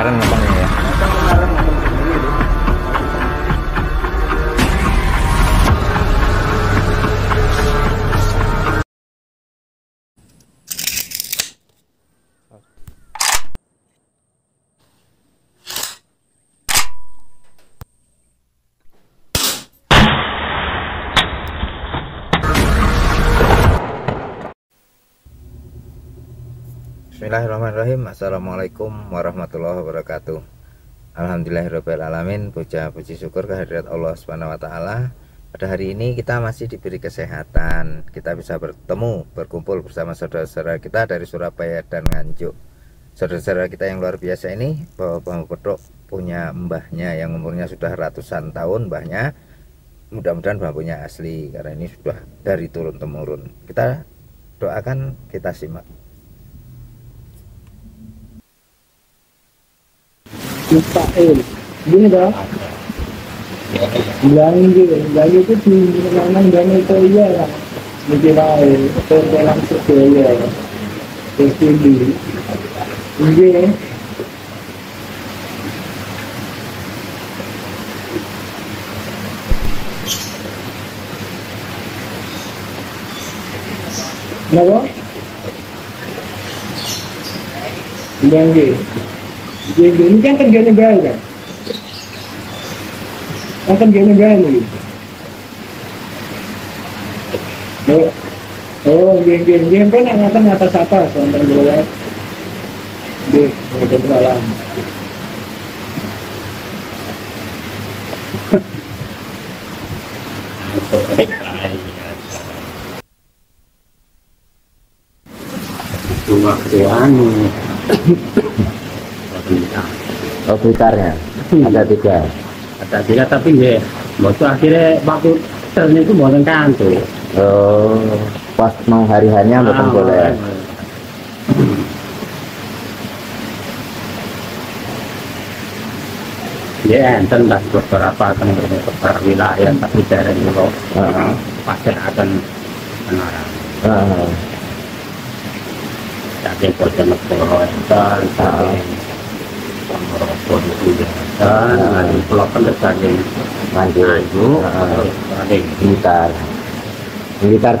I don't know. Bismillahirrahmanirrahim. Assalamualaikum warahmatullahi wabarakatuh. Alhamdulillahirrahmanirrahim Puja puji syukur kehadirat Allah subhanahu wa ta'ala. Pada hari ini kita masih diberi kesehatan. Kita bisa bertemu, berkumpul bersama saudara-saudara kita dari Surabaya dan Nganjuk. Saudara-saudara kita yang luar biasa ini Bahwa Bang Pedok punya mbahnya yang umurnya sudah ratusan tahun mbahnya. Mudah-mudahan bambunya asli Karena ini sudah dari turun-temurun. Kita doakan, kita simak Mustahil. Gini dah. Bilangin gitu, bilangin itu di mana bilangin itu iya lah. Mungkin aja, itu dalam sesuai ya. Terus ini, ini Kenapa? Bilangin. Jadi ini kan kerjanya gaya kan? Kan kerjanya gaya nih. Oh, oh, game game game kan yang atas atas? Sampai bola. Di, di dalam. cuma anu Oh blitarnya ada tiga. ada tiga tapi ya waktu akhirnya waktu terus itu buatan kantu Oh pas mau hari hanya bukan Ah, boleh. Ya, enten lah beberapa kan beberapa wilayah tapi daerah itu Ah, pasti akan mengarah. ah, Saking Bojonegoro enten, saking Ponorogo itu kan Ah,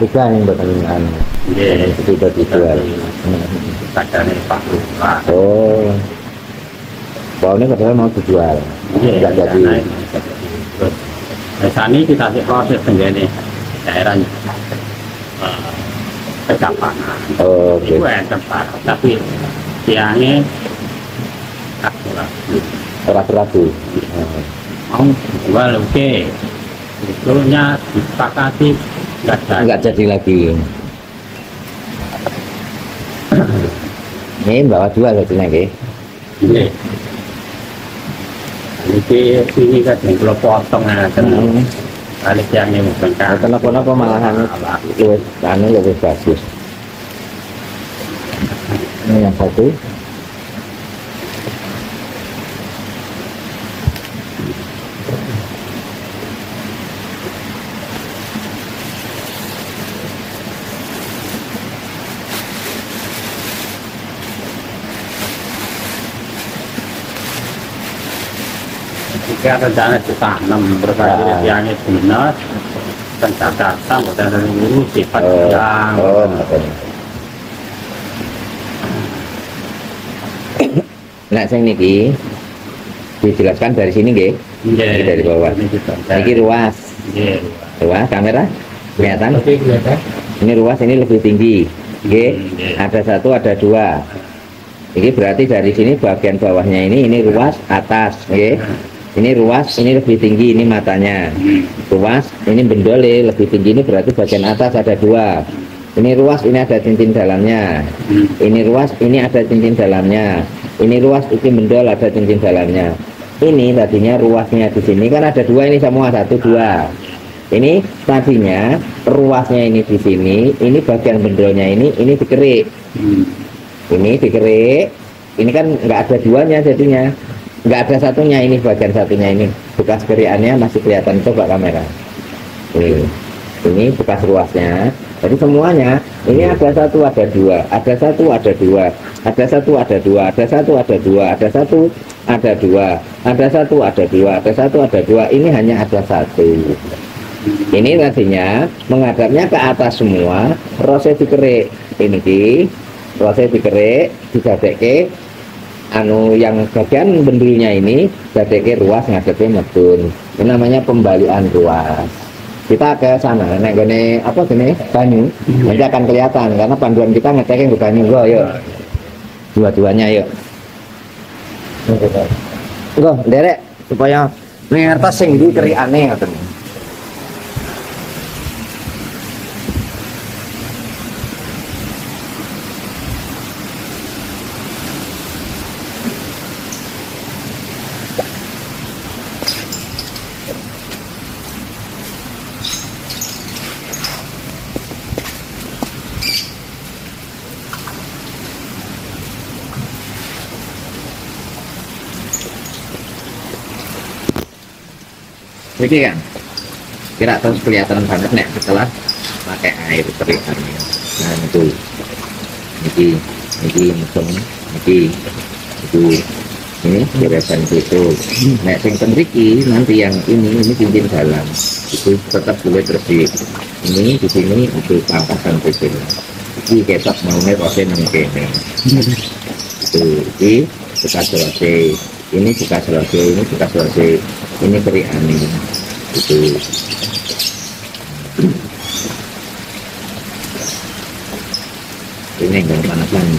tiga yang anu. Iya. Udah dijual. Hmm. Oh. Baunya padahal mau dijual. Iya, jadi. ini nah, ini kita sih proses tenggene daerah eh, kecapangan. Oh, Pak, tapi siangnya Ragu-ragu. mau jual oke. Itunya disepakati nggak jadi. Enggak jadi lagi. Ini bawa dua jadi lagi. Iya. Ini sini yang kalau potong ya kan. Hmm. Balik siangnya bukan kan. Kenapa-kenapa malahan lebih anu lebih bagus. Ini yang satu. Ditanam berbagai dinas dari sifat yang makanya. Nah, sing niki dijelaskan dari sini nggih. Ini dari bawah. Ini. Niki ruas. Iya. Ruas kamera kelihatan? Ini ruas ini lebih tinggi. Nggih. Hmm. Ada satu, ada dua. Ini berarti dari sini bagian bawahnya ini ini ruas atas, nggih. Ini ruas, ini lebih tinggi, ini matanya. Ruas, ini bendole lebih tinggi, ini berarti bagian atas ada dua. Ini ruas, ini ada cincin dalamnya. Ini ruas, ini ada cincin dalamnya. Ini ruas, ini bendol ada cincin dalamnya. Ini tadinya ruasnya di sini kan ada dua ini semua satu dua. Ini tadinya ruasnya ini di sini, ini bagian bendolnya ini, ini dikerik. Ini dikerik, ini kan nggak ada duanya jadinya, nggak ada satunya ini bagian satunya ini. Bekas keriannya masih kelihatan. Coba kamera. Ini. Ini bekas ruasnya. Jadi semuanya ini ada satu ada dua. Ada satu ada dua. Ada satu ada dua. Ada satu ada dua. Ada satu ada dua. Ada satu ada dua. Ada satu ada dua. Ini hanya ada satu. Ini tadinya menghadapnya ke atas semua. Proses dikerik. Ini di proses dikerik dijadekke anu yang bagian bendulnya ini jadekke ruas ngadepnya medun ini namanya pembalian ruas. Kita ke sana nek gini apa gini banyu. Nanti akan kelihatan karena panduan kita ngecekin ke banyu. Gua yuk. Dua-duanya yuk. Enggak, derek supaya ngertas sing di keri aneh. Ini kan kira terus kelihatan banget nih setelah pakai air terikan nah itu. Ini ini musim ini itu. Ini beresan itu. Nek sing tenriki nanti yang ini ini cincin dalam. Itu tetap boleh bersih. Ini di sini itu pangkasan kecil. Ini ketok maunya proses mungkin itu ini bekas selesai ini juga selasi ini juga selasi. Ini kerian ini itu ini enggak panas lagi.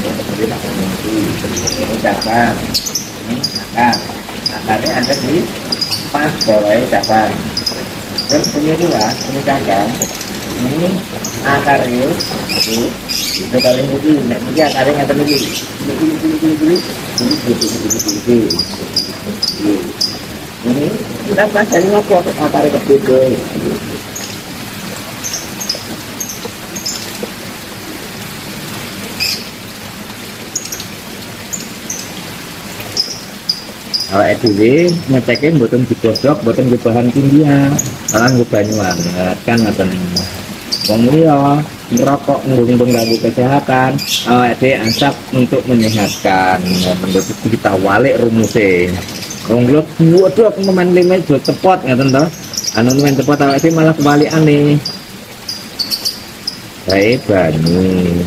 dua ini dapat ini akar akarnya ada di pas bawah dapat terus ini dua ini cakar ini akar itu itu kali ini nah ini akarnya nggak terlalu ini ini ini ini ini ini ini ini kita pelajari apa akarnya kecil kalau EDW ngecekin buatan digodok buatan bahan karena gue banyu banget kan ngatain wong liya merokok ngurung ganggu kesehatan awak EDW ansap untuk menyehatkan. Menurut kita walik rumusnya wong liya waduh aku main lima itu cepot ngatain toh anu main cepot awak EDW malah kembali aneh baik banyu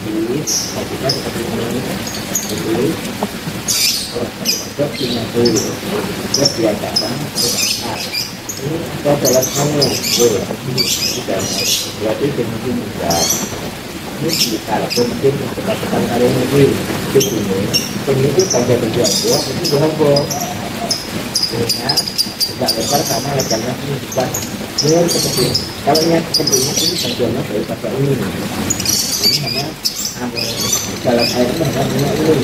jadi kita ini jadi terus punya dulu terus diadakan ini kita jalan kamu tuh berarti mungkin enggak ini kalau mungkin kesempatan kali ini di sini penyidik pada ini berapa ya tidak lebar karena lebarnya ini bukan ini seperti kalau yang seperti ini ini bagiannya daripada ini. Ini namanya jalan air itu namanya ini.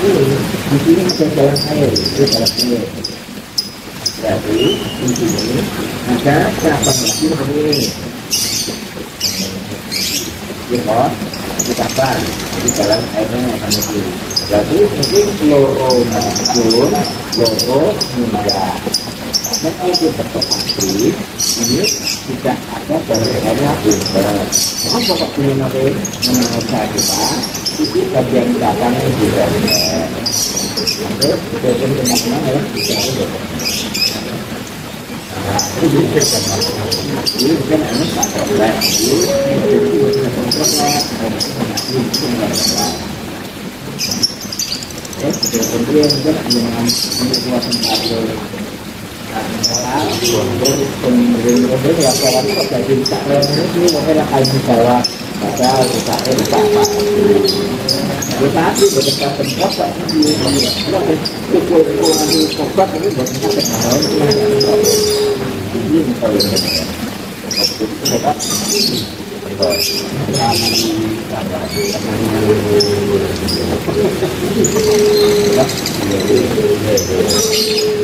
Ini di sini ada jalan air. Itu jalan air. Jadi di sini ada cabang lagi seperti ini. Kita ditambah di dalam airnya akan itu jadi mungkin loro maju loro munggah dan kalau terpasti ini tidak ada airnya pinter nah pokok ini nanti menurut kita itu bagian belakang ini juga nanti bagian tengah-tengah ya ini kan anak tak ya kan dengan untuk ya jadi akan dibawa pada kita ini tak apa tetapi beberapa tempat tak itu itu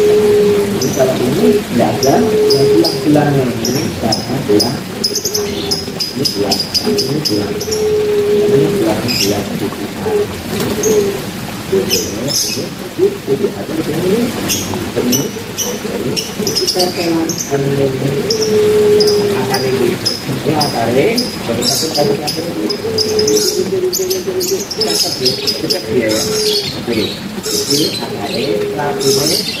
jadi kalau ini ada yang belang-belangnya ini karena belang ini belang ini belang ini belang belang jadi ada di sini ini kita akan ini ini akan ini dari satu akan ini lakukan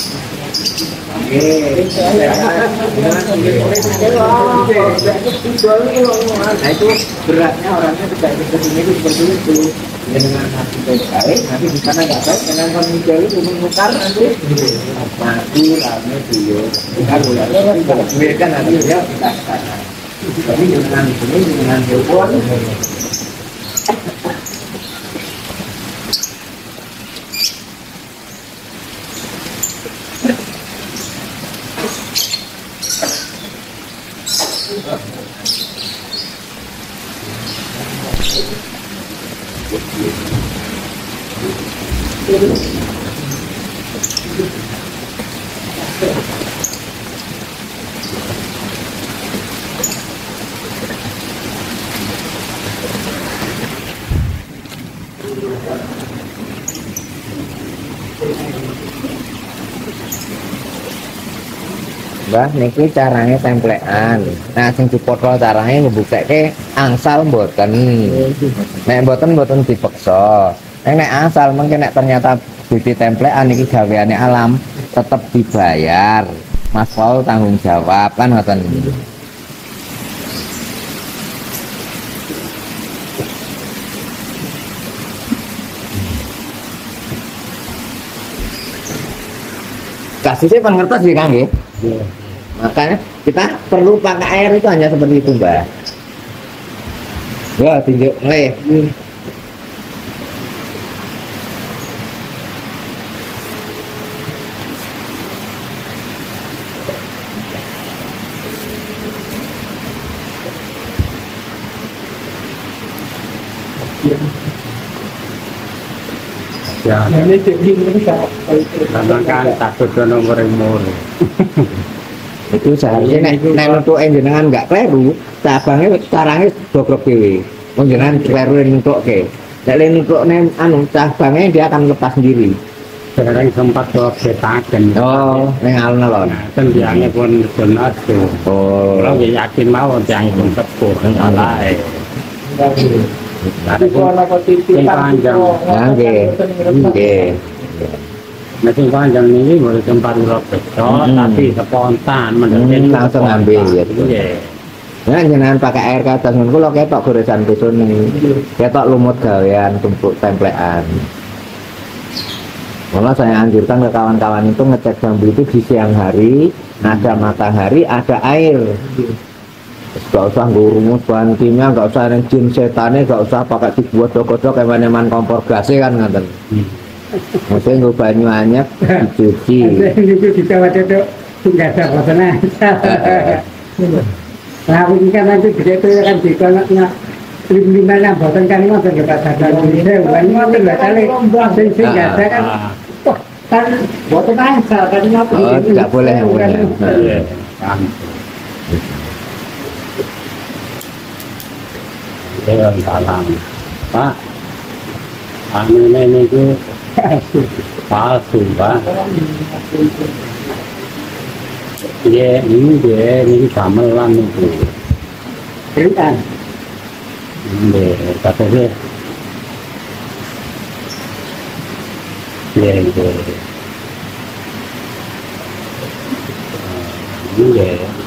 nah itu beratnya orangnya tidak ikut sini itu seperti itu ya dengan hati baik nanti di sana nggak baik. Dengan kami jauh itu menukar nanti. Mati rame dulu kita boleh kalau kan nanti dia kita sana tapi dengan ini dengan telepon Mbah niki caranya templekan. Nah sing dipotol caranya ngebukekke angsal mboten. Nek mboten mboten dipeksa. Nek nek angsal mungkin nek ternyata bibit templekan niki gaweane alam tetep dibayar. Mas Paul tanggung jawab kan ngoten. Kasusnya pan ngertos sih Kang nggih? Makanya kita perlu pakai air itu hanya seperti itu, Mbak. Wah, tunjuk mulai. Ya. Nah, ini jadi kan takut nomor-nomor. itu seharusnya nek nek nutuk jenengan nggak kleru cabangnya caranya dogrok dewe oh jenengan kleru nutuk ke nek le nutuk nek anu cabangnya dia akan lepas sendiri. Sekarang sempat ke petaken oh neng alun-alun nah kan tiangnya pun benar tuh oh. Kalau ya yakin mau tiangnya pun tepuh kan salah eh Yang kan panjang. Ya, oke. Nanti panjang ini boleh tempat urap betul, Hmm. tapi spontan menurut Hmm, langsung ambil, gitu. Iya. Nah, jenengan pakai air kadang ngono kula ketok goresan kusun ketok lumut gawean tumpuk templekan. Malah saya anjurkan ke kawan-kawan itu ngecek bambu itu di siang hari, ada matahari, ada air. Gak usah ngurumus bahan kimia, gak usah yang jin setannya, gak usah pakai dibuat kodok-kodok eman-eman kompor gasnya kan ngaten. Hmm. Maksudnya gue banyu anyep dicuci. itu bisa wadah itu nggak ada bosan Nah, ini kan nanti gede itu kan di konaknya lima enam bosan kan mau nggak pada ada Indonesia, bukan mau nggak kali sing sing nggak ada kan, Ah, kan bosan aja kan ngapain? Oh, nggak boleh, nggak boleh. iya. Kan. Iya, salam. Pak, anu ini itu palsu, Pak. Iya, ini dia, ini gamelan itu. Berikan. Ini, kata dia. Iya, iya. Ini dia.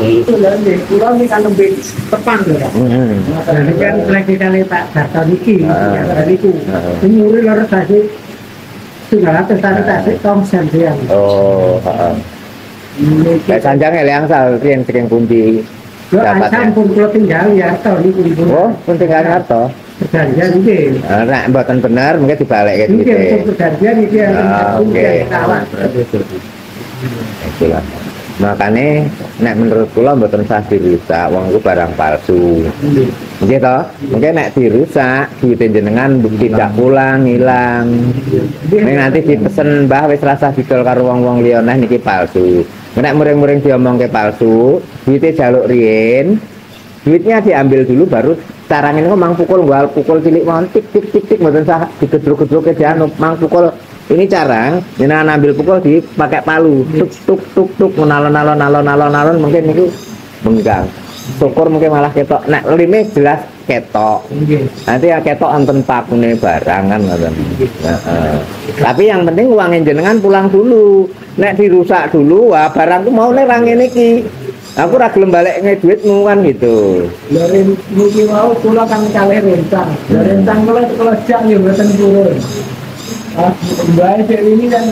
Itu kan tepan kan lagi kali Pak Ah. Ah. Umure sudah tadi tom sampean. Oh, heeh. Niki Kayak sanjangnya yang sal yang saking pundi Lo dapatnya. asam pun kalau tinggal ya tau niku ibu. Oh, penting kan harto. Perjanjian niki. Nek mboten bener mungkin dibalik gitu. perjanjian yang Ah, oke. Makanya nek menurut kula mboten sah dirusak, wong iku barang palsu. Nggih toh? Mungkin nek dirusak, duit jenengan tidak pulang, hilang. Nek nanti dipesen Mbah wis rasah didol karo wong-wong liya niki palsu. Nek muring-muring diomongke palsu, duitnya jaluk rien, duitnya diambil dulu baru caranya ini mang pukul gua pukul cilik mau tik tik tik tik mboten sah digedruk-gedruk ke jangan mang pukul ini cara jenengan ambil pukul dipakai palu. Tuk tuk tuk tuk menalon alon alon alon alon mungkin itu menggang. Syukur mungkin malah ketok. Nek lime jelas ketok. Nanti ya ketok anten pakune barang kan ngoten. Heeh. tapi yang penting uangnya jenengan pulang dulu. Nek dirusak dulu wah barangku mau nek ra ngene iki aku ra gelem balekne duitmu kan gitu. Dari niki mau kula kan kalih rentang. Dari rentang kula kalau jak ya mboten turun. Ah, Cek ini kan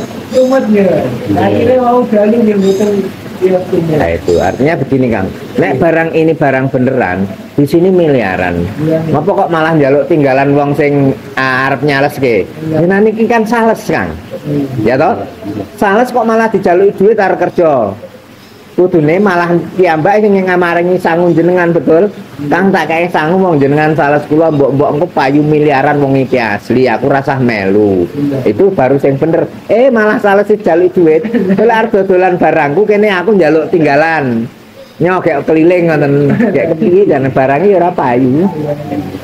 ya. Akhirnya mau gali ya ya punya. Nah itu artinya begini Kang. Nek barang ini barang beneran, di sini miliaran. Iya. Ngapa kok malah njaluk tinggalan wong sing ah, arep nyales ke? Iya. Nah niki kan sales Kang. Ya toh? Sales kok malah dijaluki duit arep kerja. Kudune malah piyambak sing ngamaringi sangu jenengan betul. Kang tak kae sangu wong jenengan sales kula mbok-mbok engko payu miliaran wong iki asli, aku rasah melu. Itu baru sing bener. Eh malah sales dijaluki duit. Lah arep dodolan barangku kene aku njaluk tinggalan. Nyok keliling ngoten kayak kepiye dan barangnya ya ora payu.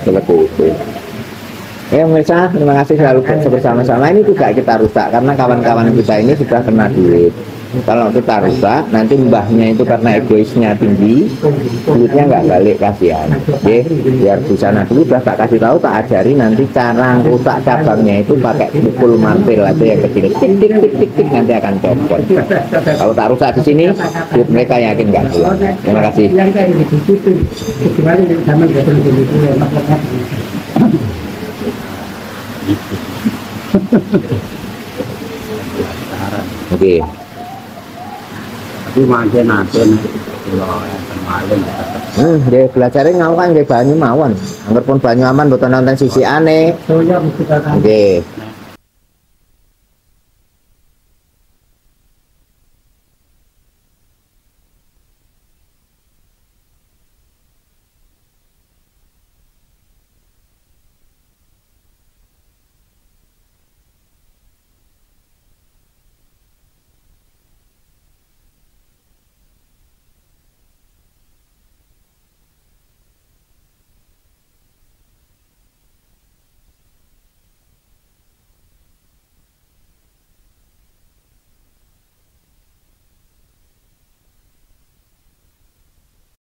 Itu. Ya pemirsa, terima kasih selalu bersama-sama. Ini juga kita rusak karena kawan-kawan kita ini sudah kena duit. Kalau kita rusak, nanti mbahnya itu karena egoisnya tinggi, duitnya nggak balik kasihan. Oke, biar di sana dulu udah tak kasih tahu, tak ajari nanti cara rusak cabangnya itu pakai pukul martil aja yang kecil, tik tik tik tik tik nanti akan copot. Kalau tak rusak di sini, duit mereka yakin nggak pulang. Terima kasih. Yang kayak gitu itu kecuali di zaman betul begitu ya makanya. Oke. tapi mancen kemarin Hmm, dia belajarnya ngau kan dia banyu mawon. Angger pun banyu aman boten nonton sisi aneh. Soalnya kita kan Oke. Nah,